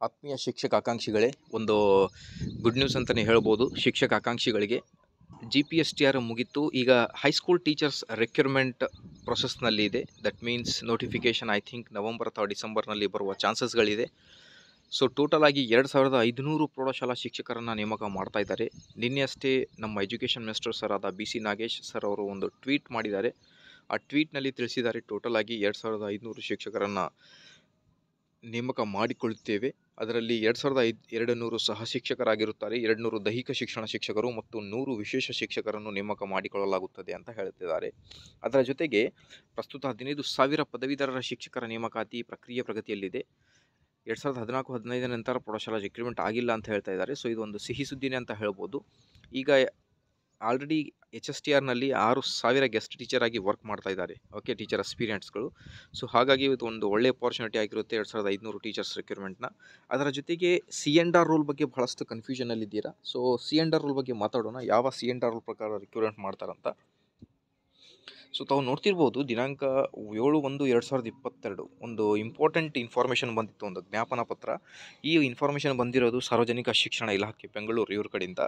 ಆತ್ಮೀಯ ಶಿಕ್ಷಕ ಆಕಾಂಕ್ಷಿಗಳೇ, ಒಂದು ಗುಡ್ ನ್ಯೂಸ್ ಅಂತಲೇ ಹೇಳ್ಬೋದು. ಶಿಕ್ಷಕ ಆಕಾಂಕ್ಷಿಗಳಿಗೆ G P S T R ಮುಗೀತು. ಈಗ ಹೈಸ್ಕೂಲ್ ಟೀಚರ್ಸ್ ರೆಕ್ಯೂರ್ಮೆಂಟ್ ಪ್ರೊಸೆಸ್ನಲ್ಲಿ ಇದೆ. That means notification I think November ಅಥವಾ ಡಿಸೆಂಬರ್ನಲ್ಲಿ ಬರುವ ಚಾನ್ಸಸ್ಗಳಿದೆ ಸೊ ಟೋಟಲ್ ಆಗಿ ಎರಡು ಸಾವಿರದ ಐದುನೂರು ಪ್ರೌಢಶಾಲಾ ಶಿಕ್ಷಕರನ್ನು ನೇಮಕ ಮಾಡ್ತಾ ಇದ್ದಾರೆ. ನಿನ್ನೆ ಅಷ್ಟೇ ನಮ್ಮ ಎಜುಕೇಷನ್ ಮಿನಿಸ್ಟರ್ ಸರ್ ಆದ ಬಿ ಸಿ ನಾಗೇಶ್ ಸರ್ ಅವರು ಒಂದು ಟ್ವೀಟ್ ಮಾಡಿದ್ದಾರೆ. ಆ ಟ್ವೀಟ್ನಲ್ಲಿ ತಿಳಿಸಿದ್ದಾರೆ ಟೋಟಲ್ ಆಗಿ ಎರಡು ಸಾವಿರದ ಐದುನೂರು ಶಿಕ್ಷಕರನ್ನು ನೇಮಕ ಮಾಡಿಕೊಳ್ಳುತ್ತೇವೆ. ಅದರಲ್ಲಿ ಎರಡು ಸಾವಿರದ ಐದು ಎರಡು ನೂರು ಸಹ ಶಿಕ್ಷಕರಾಗಿರುತ್ತಾರೆ. ಎರಡು ನೂರು ದೈಹಿಕ ಶಿಕ್ಷಣ ಶಿಕ್ಷಕರು ಮತ್ತು ನೂರು ವಿಶೇಷ ಶಿಕ್ಷಕರನ್ನು ನೇಮಕ ಮಾಡಿಕೊಳ್ಳಲಾಗುತ್ತದೆ ಅಂತ ಹೇಳುತ್ತಿದ್ದಾರೆ ಅದರ ಜೊತೆಗೆ ಪ್ರಸ್ತುತ ಹದಿನೈದು ಸಾವಿರ ಪದವೀಧರರ ಶಿಕ್ಷಕರ ನೇಮಕಾತಿ ಪ್ರಕ್ರಿಯೆ ಪ್ರಗತಿಯಲ್ಲಿದೆ. ಎರಡು ಸಾವಿರದ ಹದಿನಾಲ್ಕು, ಹದಿನೈದರ ನಂತರ ಪ್ರೌಢಶಾಲಾ ರಿಕ್ರೂಟ್ಮೆಂಟ್ ಆಗಿಲ್ಲ ಅಂತ ಹೇಳ್ತಾ ಇದ್ದಾರೆ. ಸೊ ಇದು ಒಂದು ಸಿಹಿ ಸುದ್ದಿನೇ ಅಂತ ಹೇಳ್ಬೋದು. ಈಗ ಆಲ್ರೆಡಿ ಎಚ್ ಎಸ್ ಟಿ ಆರ್ನಲ್ಲಿ ಆರು ಸಾವಿರ ಗೆಸ್ಟ್ ಟೀಚರ್ ಆಗಿ ವರ್ಕ್ ಮಾಡ್ತಾ ಇದ್ದಾರೆ. ಓಕೆ ಟೀಚರ್ ಎಕ್ಸ್ಪೀರಿಯೆನ್ಸ್ಗಳು ಸೊ ಹಾಗಾಗಿ ಇದು ಒಂದು ಒಳ್ಳೆ ಅಪಾರ್ಚುನಿಟಿ ಆಗಿರುತ್ತೆ ಎರಡು ಸಾವಿರದ ಐದುನೂರು ಟೀಚರ್ಸ್ ರಿಕ್ರೂಟ್ಮೆಂಟ್ನ ಅದರ ಜೊತೆಗೆ ಸಿ ಎಂಡ್ ಆರ್ ರೂಲ್ ಬಗ್ಗೆ ಬಹಳಷ್ಟು ಕನ್ಫ್ಯೂಷನಲ್ಲಿದ್ದೀರಾ so C and R rule ಬಗ್ಗೆ ಮಾತಾಡೋಣ. ಯಾವ ಸಿ ಎಂಡ್ ಆರ್ ರೂಲ್ ಪ್ರಕಾರ ರಿಕ್ರೂಟ್ಮೆಂಟ್ ಮಾಡ್ತಾರಂತ? ಸೊ, ತಾವು ನೋಡ್ತಿರ್ಬೋದು ದಿನಾಂಕ ಏಳು ಒಂದು ಎರಡು ಸಾವಿರದ ಇಪ್ಪತ್ತೆರಡು ಒಂದು ಇಂಪಾರ್ಟೆಂಟ್ ಇನ್ಫಾರ್ಮೇಷನ್ ಬಂದಿತ್ತು, ಒಂದು ಜ್ಞಾಪನ ಪತ್ರ. ಈ ಇನ್ಫಾರ್ಮೇಷನ್ ಬಂದಿರೋದು ಸಾರ್ವಜನಿಕ ಶಿಕ್ಷಣ ಇಲಾಖೆ, ಬೆಂಗಳೂರು ಇವ್ರ ಕಡೆಯಿಂದ.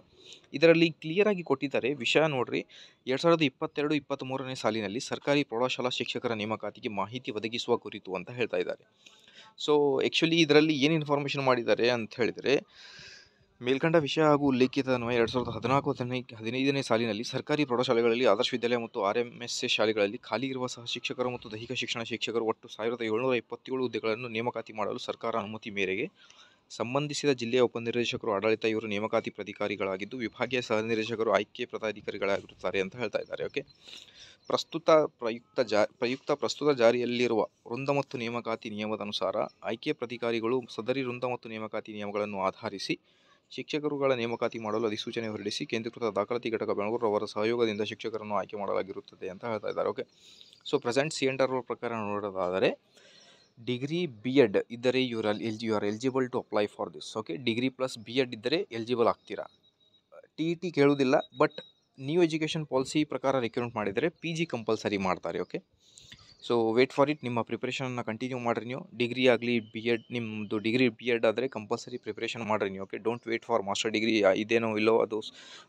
ಇದರಲ್ಲಿ ಕ್ಲಿಯರಾಗಿ ಕೊಟ್ಟಿದ್ದಾರೆ ವಿಷಯ ನೋಡ್ರಿ, ಎರಡು ಸಾವಿರದ ಇಪ್ಪತ್ತೆರಡು, ಇಪ್ಪತ್ತ್ಮೂರನೇ ಸಾಲಿನಲ್ಲಿ ಸರ್ಕಾರಿ ಪ್ರೌಢಶಾಲಾ ಶಿಕ್ಷಕರ ನೇಮಕಾತಿಗೆ ಮಾಹಿತಿ ಒದಗಿಸುವ ಕುರಿತು ಅಂತ ಹೇಳ್ತಾ ಇದ್ದಾರೆ. ಸೊ ಆ್ಯಕ್ಚುಲಿ ಇದರಲ್ಲಿ ಏನು ಇನ್ಫಾರ್ಮೇಷನ್ ಮಾಡಿದ್ದಾರೆ ಅಂತ ಹೇಳಿದರೆ ಮೇಲ್ಕಂಡ ವಿಷಯ ಹಾಗೂ ಉಲ್ಲೇಖಿತ ಅನ್ವಯ ಎರಡು ಸಾವಿರದ ಹದಿನಾಲ್ಕು ಹದಿನೈದು ಹದಿನೈದನೇ ಸಾಲಿನಲ್ಲಿ ಸರ್ಕಾರಿ ಪ್ರೌಢಶಾಲೆಗಳಲ್ಲಿ ಆದರ್ಶ ವಿದ್ಯಾಲಯ ಮತ್ತು ಆರ್ ಎಂ ಎಸ್ ಎಸ್ ಶಾಲೆಗಳಲ್ಲಿ ಖಾಲಿ ಇರುವ ಸಹ ಶಿಕ್ಷಕರು ಮತ್ತು ದೈಹಿಕ ಶಿಕ್ಷಣ ಶಿಕ್ಷಕರು ಒಟ್ಟು ಸಾವಿರದ ಏಳುನೂರ ಇಪ್ಪತ್ತೇಳು ಹುದ್ದೆಗಳನ್ನು ನೇಮಕಾತಿ ಮಾಡಲು ಸರ್ಕಾರ ಅನುಮತಿ ಮೇರೆಗೆ ಸಂಬಂಧಿಸಿದ ಜಿಲ್ಲೆಯ ಉಪನಿರ್ದೇಶಕರು, ಆಡಳಿತ ಇವರು ನೇಮಕಾತಿ ಪ್ರಾಧಿಕಾರಿಗಳಾಗಿದ್ದು, ವಿಭಾಗೀಯ ಸಹ ನಿರ್ದೇಶಕರು, ಆಯ್ಕೆ ಪದಾಧಿಕಾರಿಗಳಾಗಿರುತ್ತಾರೆ ಅಂತ ಹೇಳ್ತಾ ಇದ್ದಾರೆ. ಓಕೆ? ಪ್ರಸ್ತುತ ಪ್ರಯುಕ್ತ ಜಾ, ಪ್ರಯುಕ್ತ ಪ್ರಸ್ತುತ ಜಾರಿಯಲ್ಲಿರುವ ವೃಂದ ಮತ್ತು ನೇಮಕಾತಿ ನಿಯಮದ ಅನುಸಾರ ಆಯ್ಕೆ ಪ್ರಾಧಿಕಾರಿಗಳು ಸದರಿ ವೃಂದ ಮತ್ತು ನೇಮಕಾತಿ ನಿಯಮಗಳನ್ನು ಆಧರಿಸಿ ಶಿಕ್ಷಕರುಗಳ ನೇಮಕಾತಿ ಮಾಡಲು ಅಧಿಸೂಚನೆ ಹೊರಡಿಸಿ ಕೇಂದ್ರೀಕೃತ ದಾಖಲಾತಿ ಘಟಕ ಬೆಂಗಳೂರು ಅವರ ಸಹಯೋಗದಿಂದ ಶಿಕ್ಷಕರನ್ನು ಆಯ್ಕೆ ಮಾಡಲಾಗಿರುತ್ತದೆ ಅಂತ ಹೇಳ್ತಾ ಇದ್ದಾರೆ. Okay so present C enter ಪ್ರಕಾರ ನೋಡೋದಾದರೆ ಡಿಗ್ರಿ ಬಿ ಎಡ್ ಇದ್ದರೆ your L G you are eligible to apply for this okay degree plus B Ed ಇದ್ದರೆ ಎಲಿಜಿಬಲ್ ಆಗ್ತೀರಾ? ಟಿ ಇ ಟಿ ಕೇಳುವುದಿಲ್ಲ ಬಟ್ ನ್ಯೂ ಎಜುಕೇಷನ್ ಪಾಲಿಸಿ ಪ್ರಕಾರ recruit ಮಾಡಿದರೆ P G compulsory ಮಾಡ್ತಾರೆ. Okay so wait for it ನಿಮ್ಮ ಪ್ರಿಪ್ರೇಷನ್ನ continue ಮಾಡಿರಿ ನೀವು. ಡಿಗ್ರಿ ಆಗಲಿ ಬಿ ಎಡ್ ನಿಮ್ಮದು ಡಿಗ್ರಿ ಬಿ ಎಡ್ ಆದರೆ ಕಂಪಲ್ಸರಿ ಪ್ರಿಪ್ರೇಷನ್ ಮಾಡಿರಿ ನೀವು okay don't wait for master degree ಇದೇನೋ ಇಲ್ಲೋ, ಅದು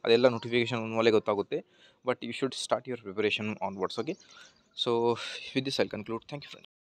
ಅದೆಲ್ಲ ನೋಟಿಫಿಕೇಷನ್ ಮೇಲೆ ಗೊತ್ತಾಗುತ್ತೆ. But you should start your preparation onwards okay so with this I conclude thank you friends